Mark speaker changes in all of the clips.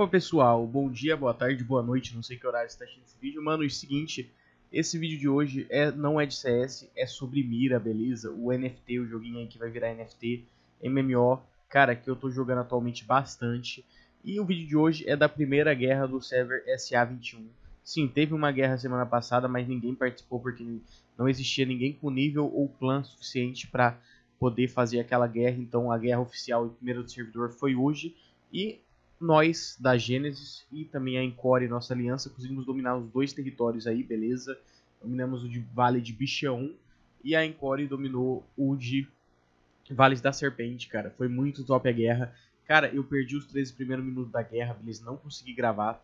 Speaker 1: Opa pessoal, bom dia, boa tarde, boa noite, não sei que horário está assistindo esse vídeo. Mano, é o seguinte, esse vídeo de hoje é, não é de CS, é sobre mira, beleza? O NFT, o joguinho aí que vai virar NFT, MMO, cara, que eu tô jogando atualmente bastante. E o vídeo de hoje é da primeira guerra do server SA21. Sim, teve uma guerra semana passada, mas ninguém participou porque não existia ninguém com nível ou clã suficiente para poder fazer aquela guerra. Então a guerra oficial e primeira do servidor foi hoje. E nós da Gênesis e também a Encore, nossa aliança, conseguimos dominar os dois territórios aí, beleza? Dominamos o de Vale de Bichão e a Encore dominou o de Vales da Serpente, cara. Foi muito top a guerra. Cara, eu perdi os 13 primeiros minutos da guerra, beleza? Não consegui gravar.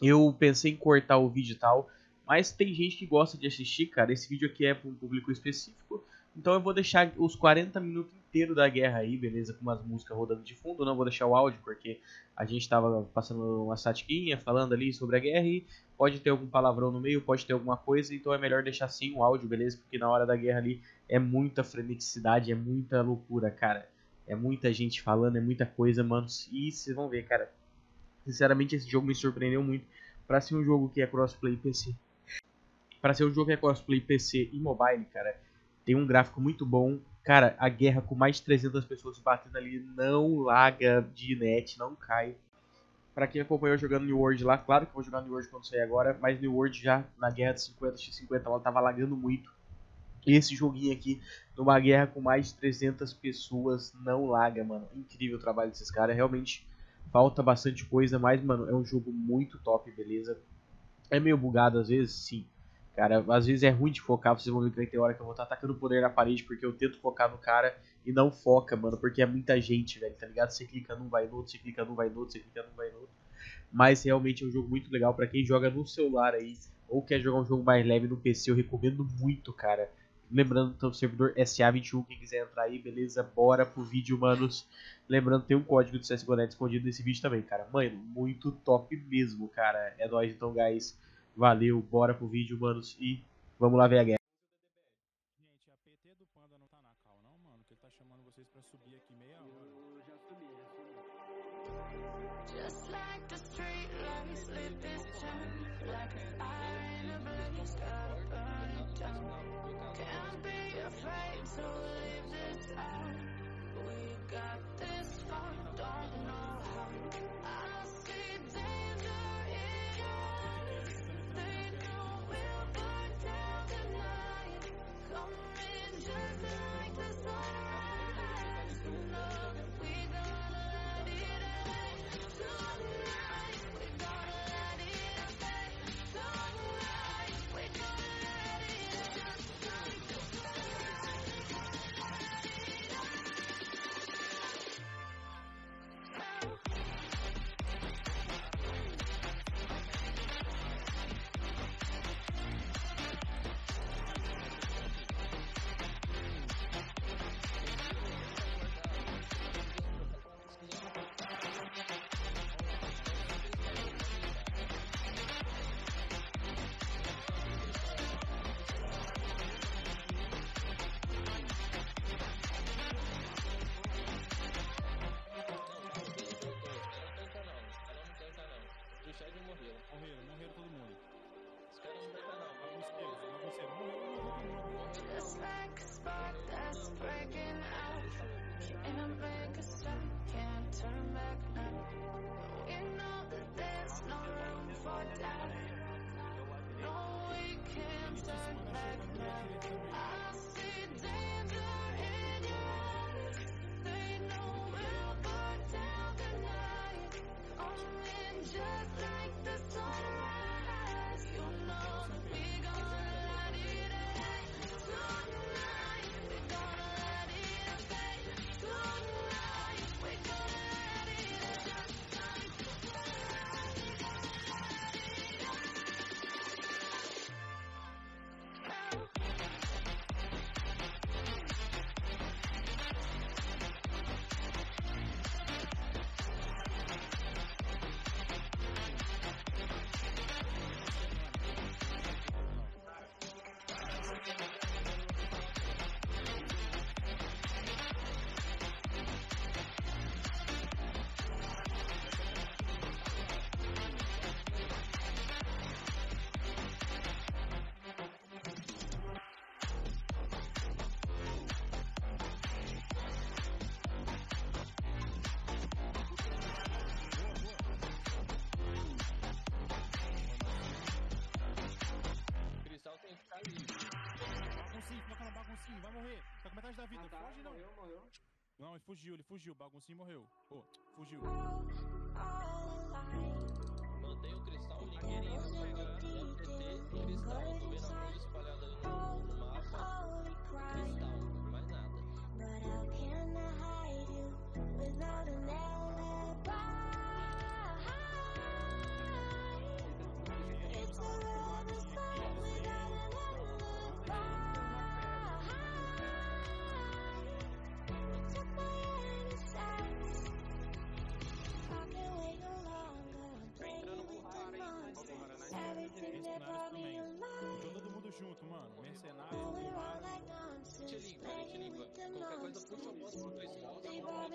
Speaker 1: Eu pensei em cortar o vídeo e tal, mas tem gente que gosta de assistir, cara. Esse vídeo aqui é para um público específico. Então eu vou deixar os 40 minutos inteiros da guerra aí, beleza? Com umas músicas rodando de fundo. Não vou deixar o áudio, porque a gente tava passando uma satiquinha, falando ali sobre a guerra e pode ter algum palavrão no meio, pode ter alguma coisa. Então é melhor deixar sem o áudio, beleza? Porque na hora da guerra ali é muita freneticidade, é muita loucura, cara. É muita gente falando, é muita coisa, mano. E vocês vão ver, cara. Sinceramente, esse jogo me surpreendeu muito. Pra ser um jogo que é crossplay PC. Pra ser um jogo que é crossplay PC e mobile, cara tem um gráfico muito bom. Cara, a guerra com mais de 300 pessoas batendo ali não laga de net, não cai. Pra quem acompanhou jogando New World lá, claro que vou jogar New World quando sair agora, mas New World já na guerra de 50x50 ela tava lagando muito. Esse joguinho aqui, numa guerra com mais de 300 pessoas, não laga, mano. Incrível o trabalho desses caras, realmente falta bastante coisa, mas, mano, é um jogo muito top, beleza? É meio bugado às vezes, sim. Cara, às vezes é ruim de focar, vocês vão ver que vai ter hora que eu vou estar atacando o poder na parede porque eu tento focar no cara e não foca, mano, porque é muita gente, velho, tá ligado? Você clica num, vai no outro, você clica num, vai no outro, você clica num, vai no outro. Mas realmente é um jogo muito legal para quem joga no celular aí ou quer jogar um jogo mais leve no PC, eu recomendo muito, cara. Lembrando, então, o servidor SA21, quem quiser entrar aí, beleza? Bora pro vídeo, manos. Lembrando, tem um código do CSGO escondido nesse vídeo também, cara. Mano, muito top mesmo, cara. É nóis, então, guys. Valeu, bora pro vídeo, manos, e vamos lá ver a guerra.
Speaker 2: baguncinho, vai morrer. Tá
Speaker 3: com metade
Speaker 4: da vida.
Speaker 5: Ah, tá,
Speaker 4: Foge não.
Speaker 5: Morreu, morreu.
Speaker 4: Não, ele fugiu, ele fugiu. Baguncinho morreu. Ô, oh, fugiu.
Speaker 6: Mantém o cristal ligeirinho no pegar O cristal, tô vendo a cor espalhada ali no, no mapa. Cristal, mais nada.
Speaker 2: But how can I hide you without a
Speaker 3: name? 都说我死对头，我死对头。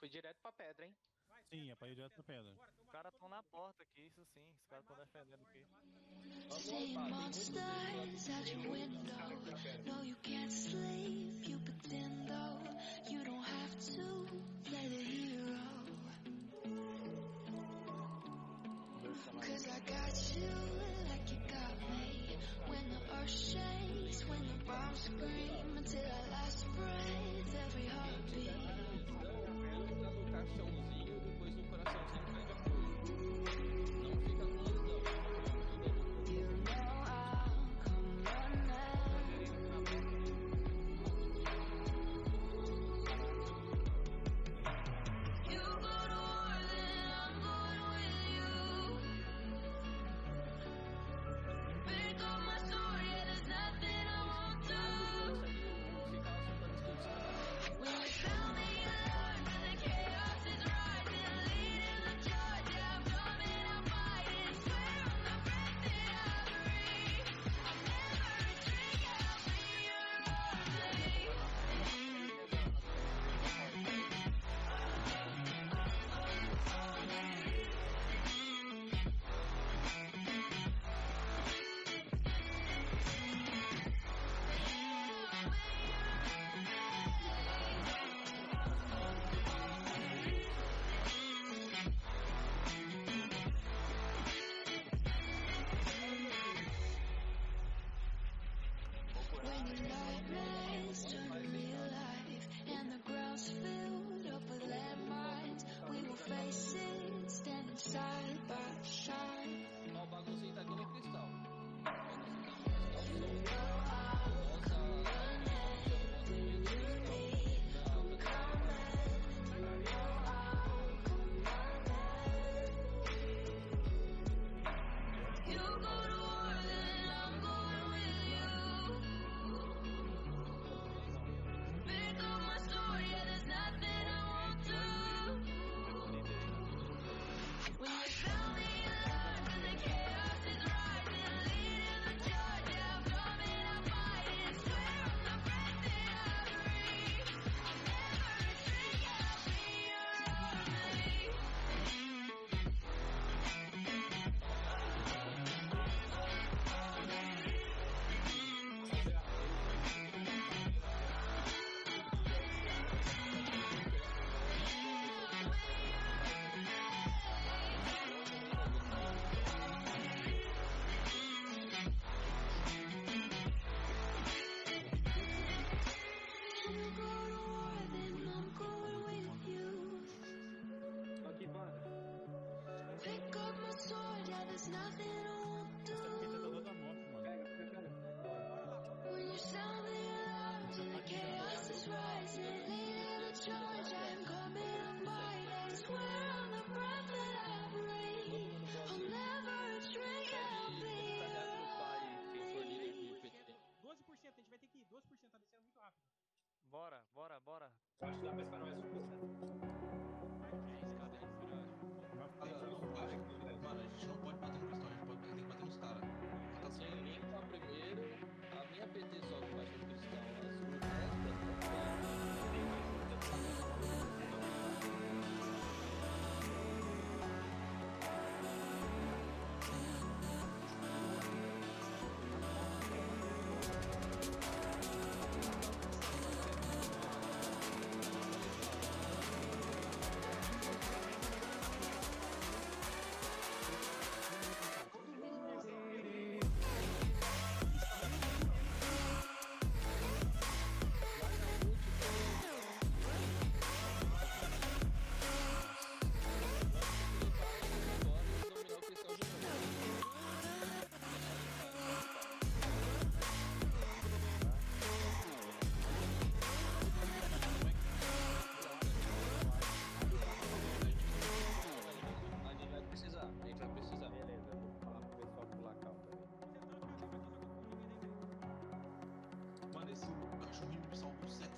Speaker 7: Foi direto pra pedra, hein?
Speaker 3: Vai,
Speaker 4: sim,
Speaker 3: vai,
Speaker 4: apanhou direto pra pedra.
Speaker 3: pedra.
Speaker 8: Os caras estão na porta aqui, isso sim. Os caras estão defendendo aqui.
Speaker 2: Cause I got you like you got me When the earth shakes, when the bombs scream Until I Nightmares took me alive, and the ground's filled up with landmines. We
Speaker 7: were standing side. la pesca no
Speaker 6: es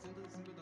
Speaker 6: sind, sind wir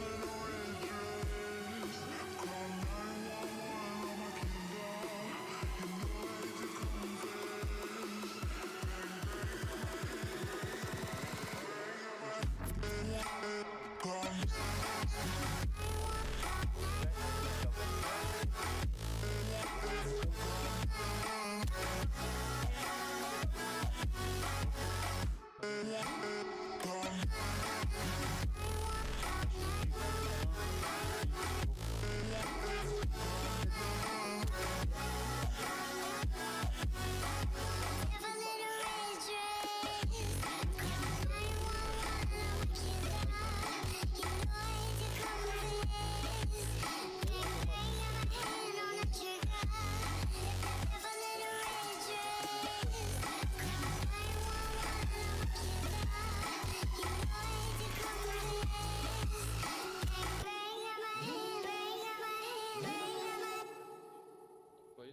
Speaker 9: Lord.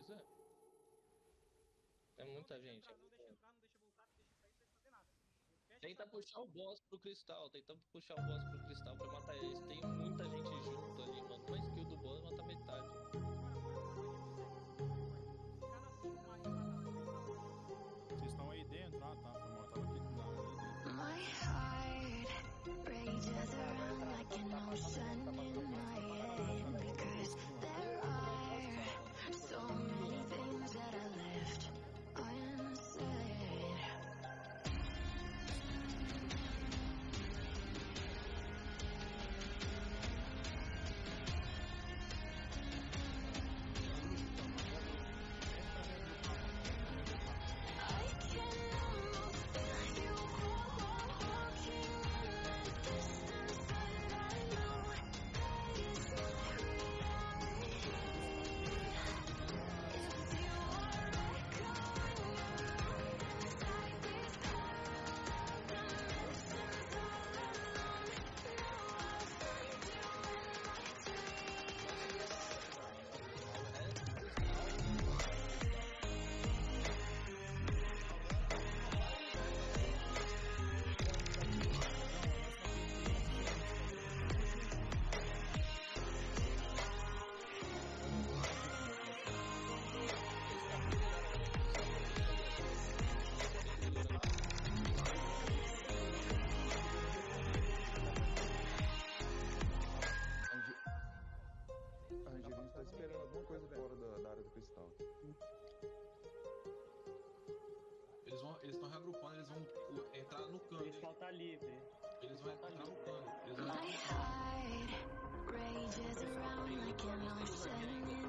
Speaker 6: Pois é. É muita não gente. Entrar,
Speaker 4: não deixa entrar, não deixa voltar, não deixa sair, não deixa fazer nada.
Speaker 6: Tenta puxar o boss pro cristal, tentando puxar o boss pro cristal pra matar eles. Tem muita gente junto ali, mano. Uma skill do boss mata metade.
Speaker 2: Vocês estão aí dentro, ah tá, foi mortal aqui do lado.
Speaker 3: My heart rages around like an ocean
Speaker 8: Cristal tá livre.
Speaker 5: Eles vão no cano. Eles vão
Speaker 10: My
Speaker 3: entrar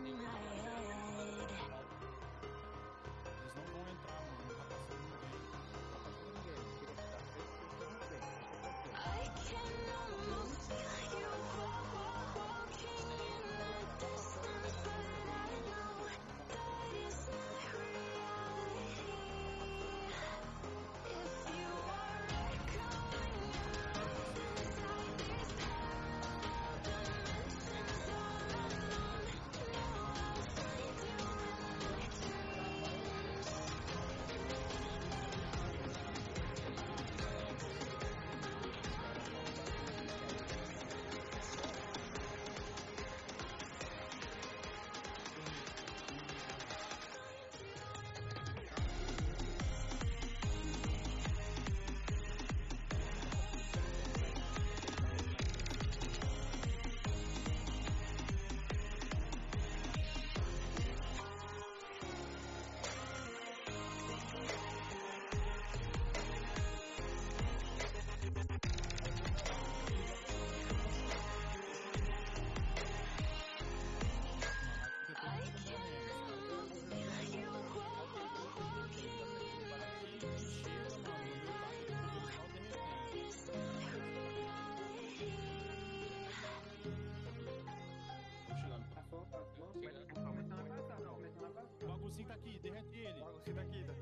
Speaker 3: ele.
Speaker 8: O baguncinho tá aqui, tá?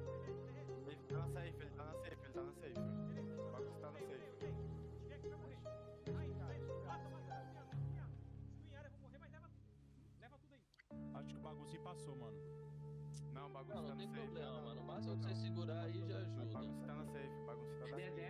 Speaker 8: Ele tá na safe, ele tá na safe, ele tá na safe. O baguncinho tá na safe.
Speaker 3: Acho que o baguncinho passou, mano.
Speaker 8: Não, o
Speaker 6: Não,
Speaker 8: baguncinho tá
Speaker 6: não
Speaker 8: na
Speaker 6: tem
Speaker 8: safe.
Speaker 6: problema, mano. Basta você segurar aí já
Speaker 8: O
Speaker 6: ajuda.
Speaker 8: baguncinho tá na safe, o baguncinho tá na safe.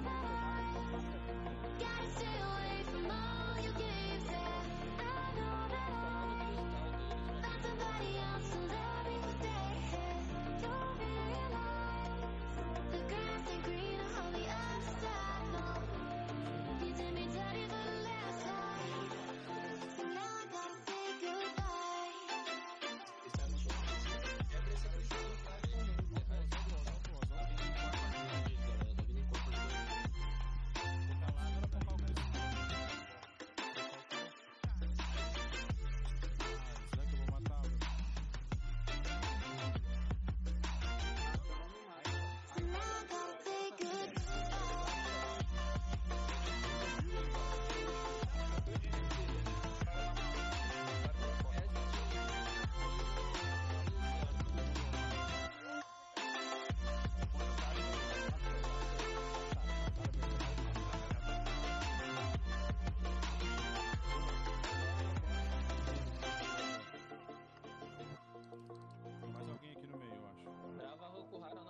Speaker 10: Love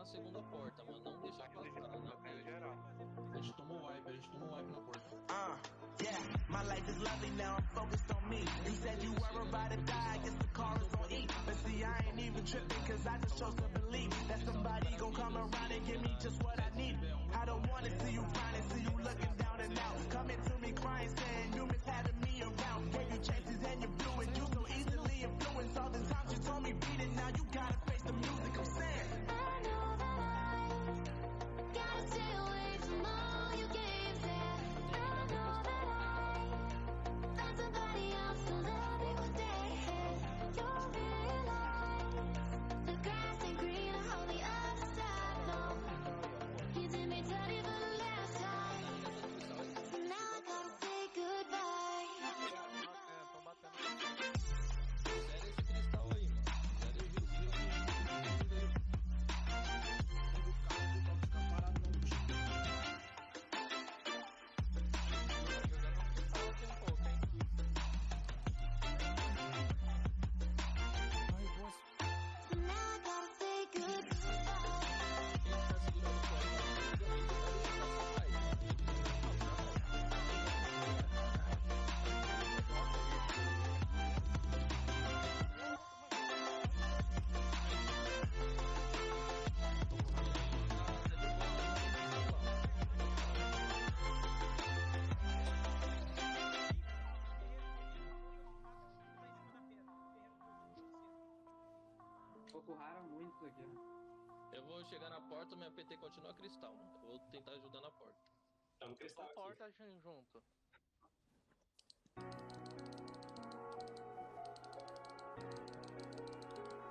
Speaker 6: na segunda porta, mano. Não deixa passar na frente.
Speaker 5: A gente tomou wipe, a gente tomou wipe na porta.
Speaker 11: Uh, yeah, my life is lovely now, I'm focused on me. You said you were about to die, I guess the car is on E. But see, I ain't even tripping, cause I just chose to believe that somebody gon' come around and give me just what I need. I don't wanna see you crying, see you looking down and out. Coming to me crying, saying you miss having me around. Gave you chances and you blew it, you so easily influenced. All the times you told me beat
Speaker 5: porta daqui.
Speaker 6: Eu vou chegar na porta, minha PT continua cristal, mano. Eu vou tentar ajudar na porta.
Speaker 12: Tá no cristal.
Speaker 7: Na porta aqui. junto.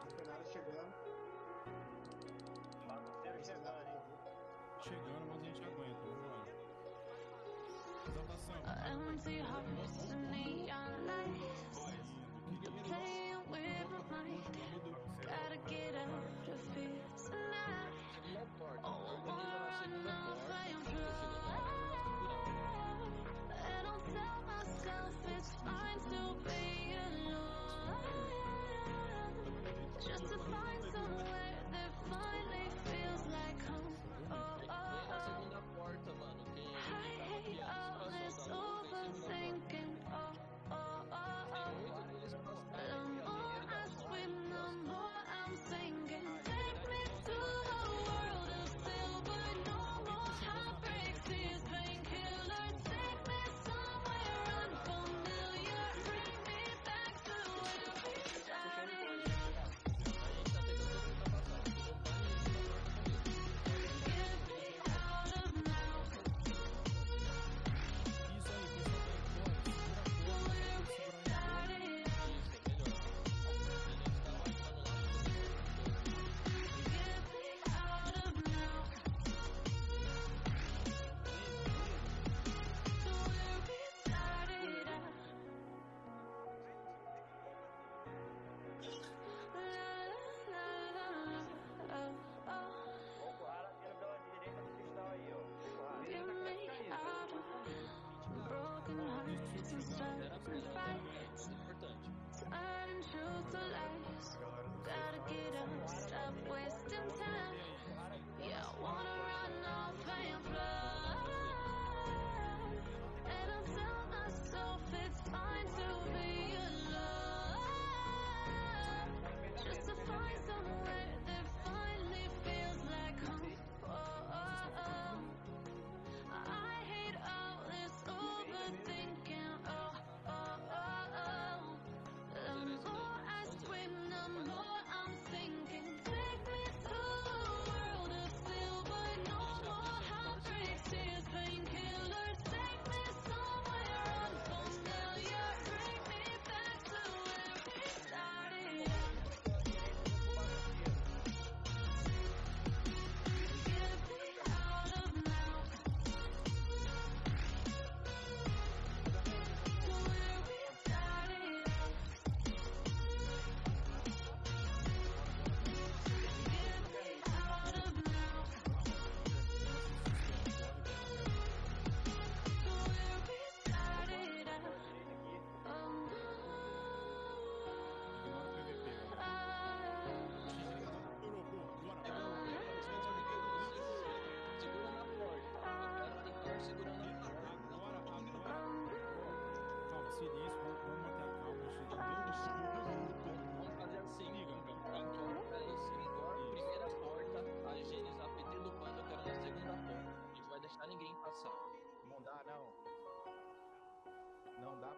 Speaker 13: Mercenário chegando.
Speaker 8: Bagunceiro chegando, hein?
Speaker 2: Chegando, mas a gente aguenta, vamos lá. Exaltação.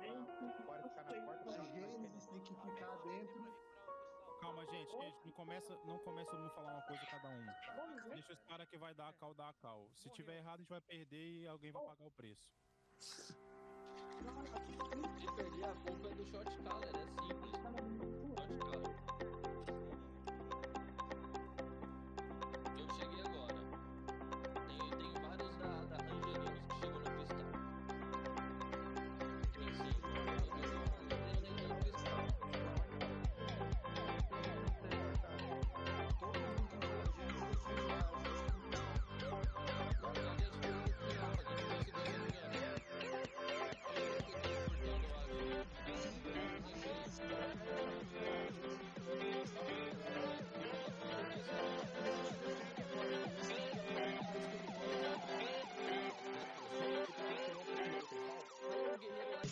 Speaker 2: Agora.
Speaker 8: Os
Speaker 13: genes têm que ficar dentro.
Speaker 2: Calma, gente, gente, não começa, não começa todo falar uma coisa cada um. Deixa os cara que vai dar a cal, dar a cal. Se tiver errado, a gente vai perder e alguém vai pagar o preço.
Speaker 6: De perder a bomba é do shot caller, é simples. Shot caller.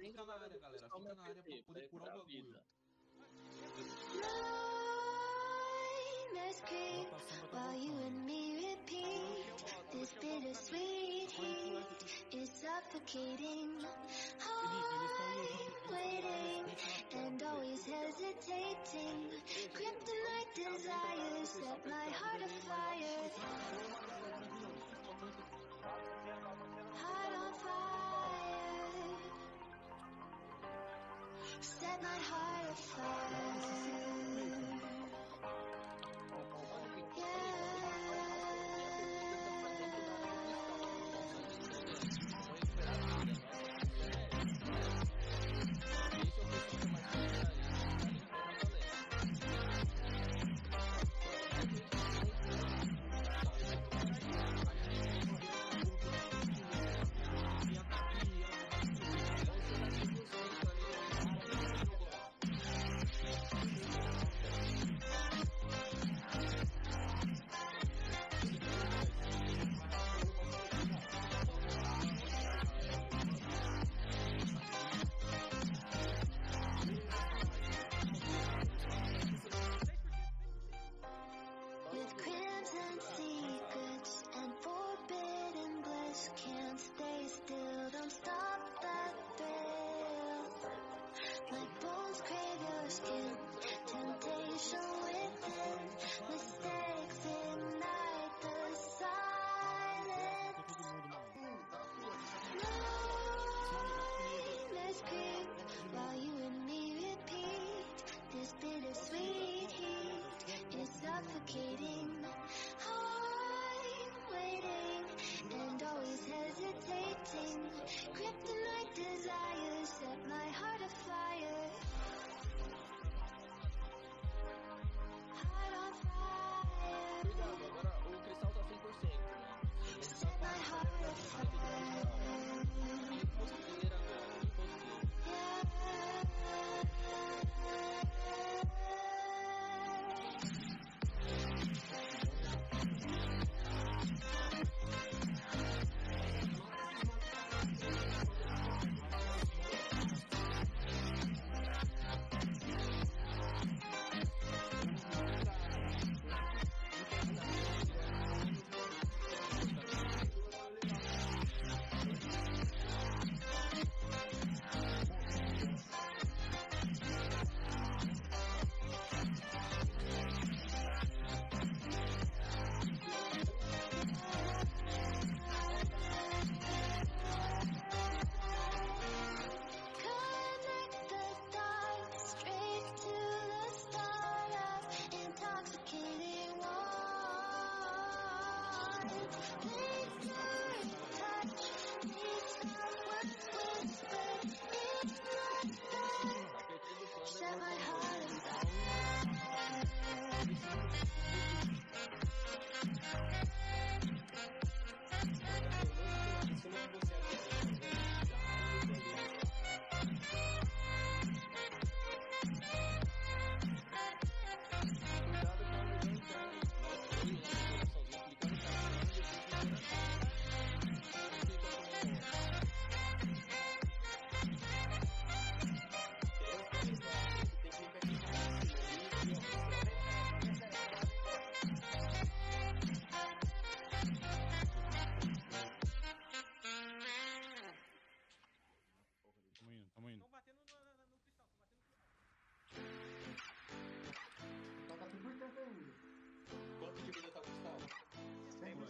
Speaker 10: Fica na área, galera. Fica na área pra poder curar o bagulho.
Speaker 3: While you and me repeat this bittersweet heat is suffocating. I'm waiting and always hesitating. Kryptonite desires set my heart afire. Heart on fire. set my heart afire.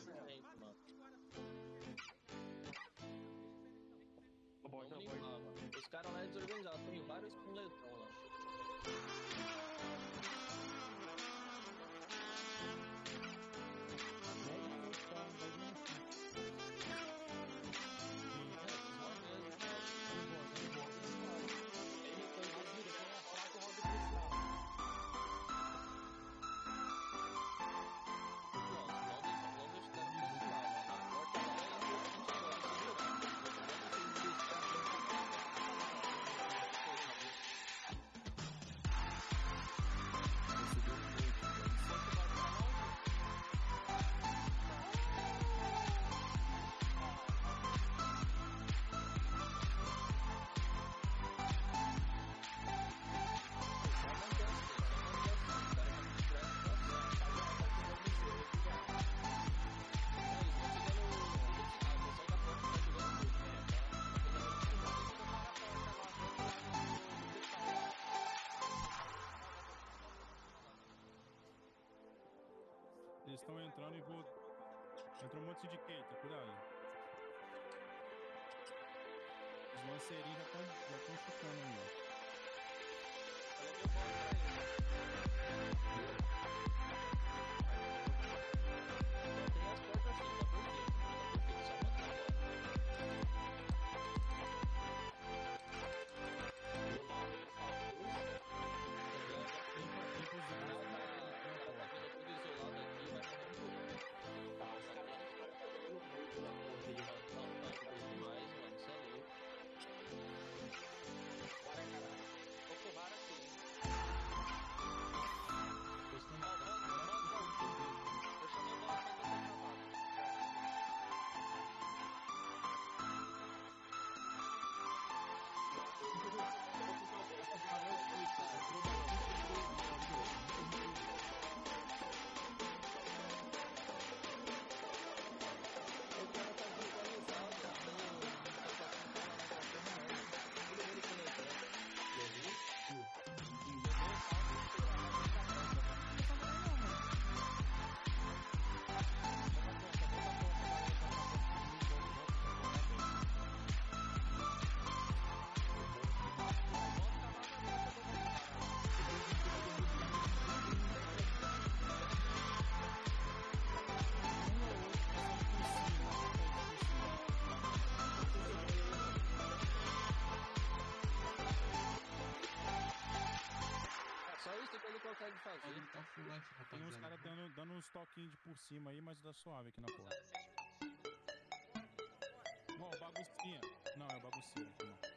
Speaker 6: tem, mano. Os caras lá é desorganizado, tem vários com
Speaker 4: eles estão entrando e vou. Entrou um monte de Keita, cuidado. Os lanceirinhos já estão chutando aí, ó.
Speaker 10: Só consegue fazer.
Speaker 14: Ele tá full life,
Speaker 4: Tem uns
Speaker 14: rapaziada.
Speaker 4: caras dando, dando uns toquinhos de por cima aí, mas dá suave aqui na porta. Ó, o baguncinha. Não, é o bagunceiro aqui, não.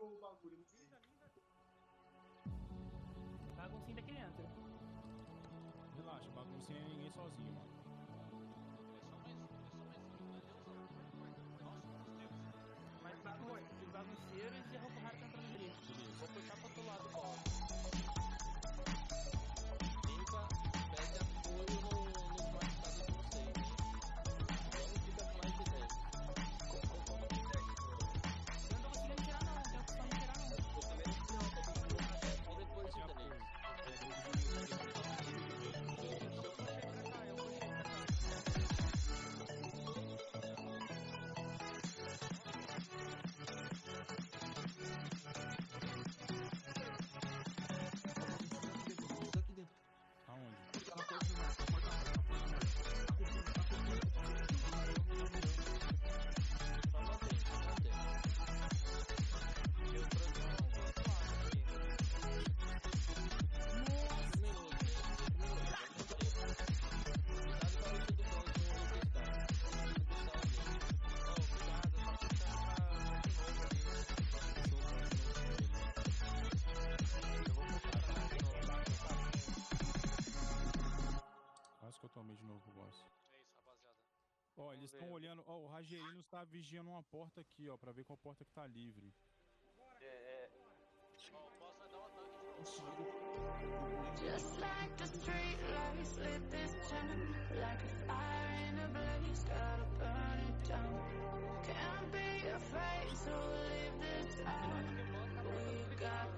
Speaker 4: O
Speaker 13: bagulho.
Speaker 15: Baguncinha da criança.
Speaker 4: Relaxa, baguncinha é ninguém sozinho, Ó, eles estão olhando. Ó, o Rageirinho está vigiando uma porta aqui, ó, pra ver qual porta que tá livre.
Speaker 8: Dar um ataque de novo.
Speaker 14: Do Coringa.
Speaker 2: Just like the street lights lit this town Like a fire in a blaze, gotta burn it down Can't be afraid to leave this out We got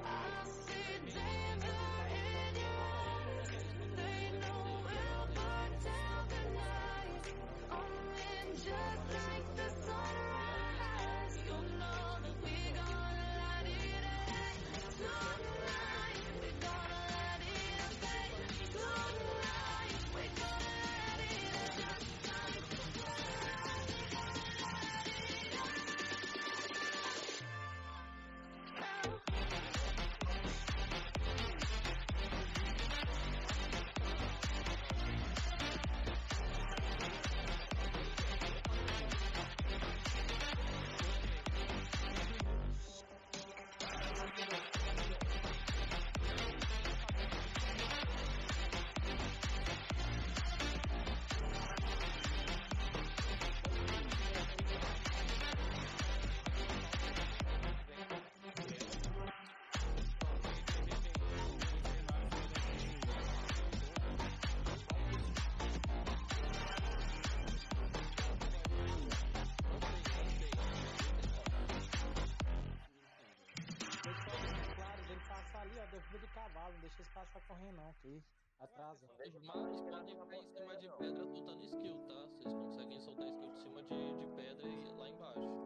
Speaker 15: De cavalo, não deixa esse passar correndo não, que atrasa.
Speaker 6: Mas podem ficar em cima de pedra soltando skill, tá? Vocês conseguem soltar skill de cima de, de pedra e lá embaixo.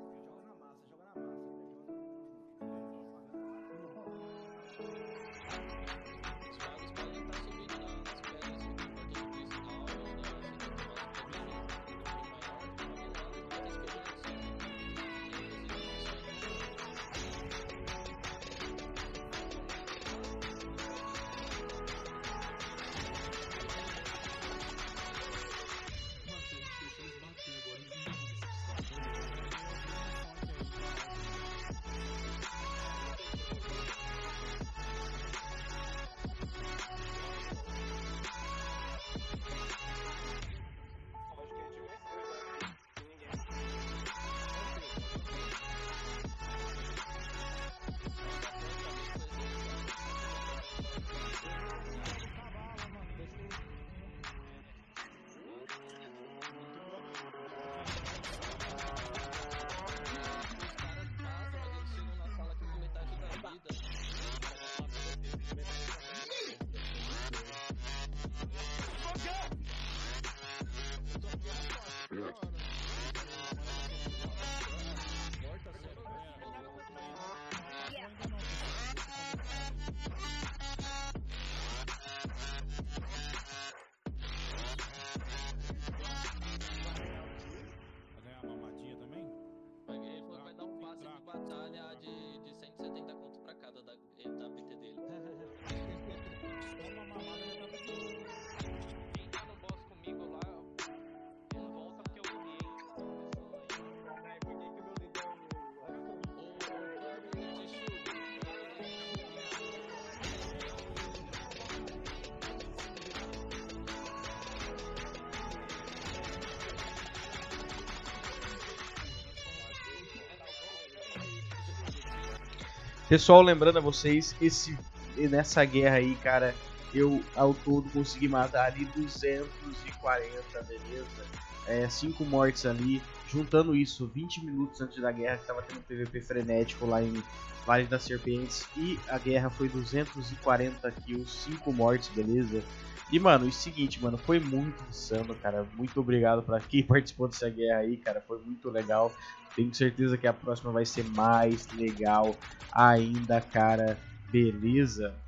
Speaker 1: Pessoal, lembrando a vocês, esse nessa guerra aí, cara, eu ao todo consegui matar ali 240, beleza? É, 5 mortes ali, juntando isso 20 minutos antes da guerra, que tava tendo um PVP frenético lá em Vale das Serpentes, e a guerra foi 240 kills, 5 mortes, beleza? E, mano, o seguinte, mano, foi muito insano, cara. Muito obrigado pra quem participou dessa guerra aí, cara. Foi muito legal. Tenho certeza que a próxima vai ser mais legal ainda, cara. Beleza?